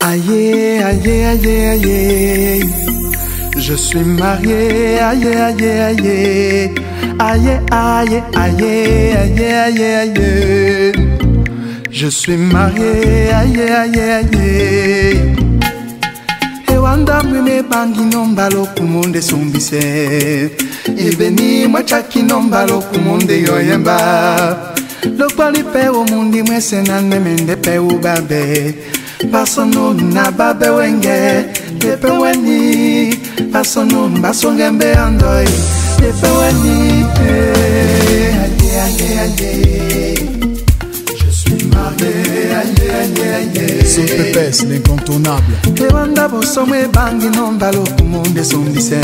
Aïe, aïe, aïe, aïe. Je suis marié, aïe, aïe, aïe. Aïe, aïe, aïe, aïe, aïe, aïe. Je suis marié, aïe, aïe, aïe. ewanda mwime bangi nombalo kumunde sumbise ibeni mwachaki nombalo kumunde yoyemba lokwali pe omundi mwesena nemende pe ubabe basonunu na babe wenge pepe weni. Basonunu basonge mbe ya ndoi pepe weni Allez, allez, allez Je suis marié, allez, allez, allez C'est Pépès, l'incontournable. Ewanda bosomo ebangi nomba lokumunde esombise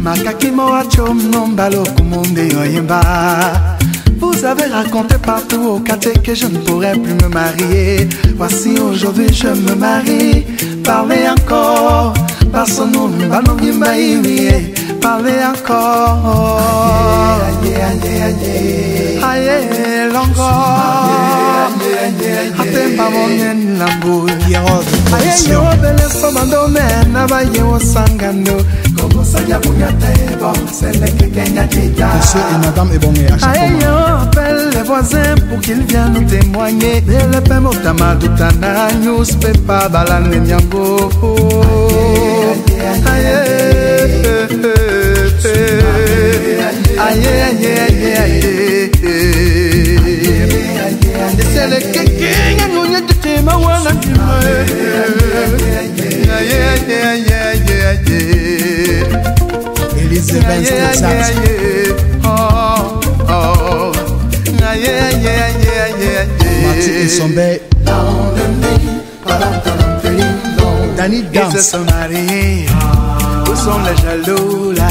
makaki moachom nomba lokumunde yoyemba. Vous avez raconté partout au quartier que je ne pourrais plus me marier. Voici aujourd'hui je me marie. Parlez encore. Personne ne maïrie. Parlez encore. Aïe, aïe, aïe, aïe. Aïe, longo. Atemba monyen lambu. Position. yo bele somando mena ba Monsieur et Madame Ebongé à chaque Aïe, moment. on appelle les voisins pour qu'ils viennent nous témoigner. Motama nyango. Aïe, aïe, aïe, aïe, aïe. C'est le kéké, Sombé. Danny Ils se Dance. sont mariés. Où sont les jaloux là?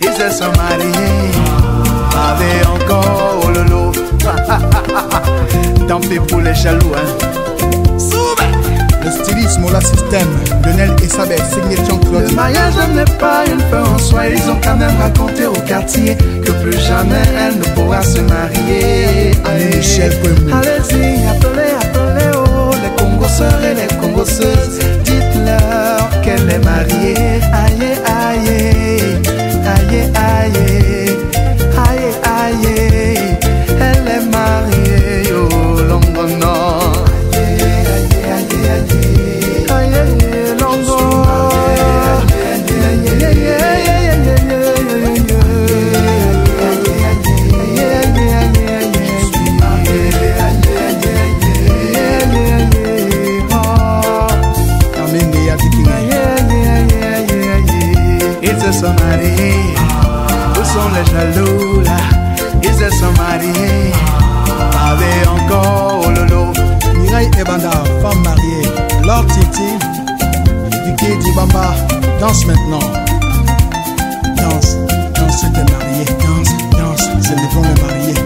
Ils se sont mariés. Encore oh lolo. Tant pis pour les jaloux. Hein. Le styliste Mola System. Lionel et Sabet, signature Le Claude. mariage n'est pas une fin en soi. Ils ont quand même raconté au quartier que plus jamais elle ne pourra se marier. Allez, Michel. Allez-y, Ils se sont mariés. Où sont les jaloux là? Ils se sont mariés. Avec encore oh lolo. Mireille et Banda, femme mariée. Lord Titi, Vicky Dibamba, danse maintenant. Danse, danse, c'est t'es marié. Danse, danse, c'est le bon le marié.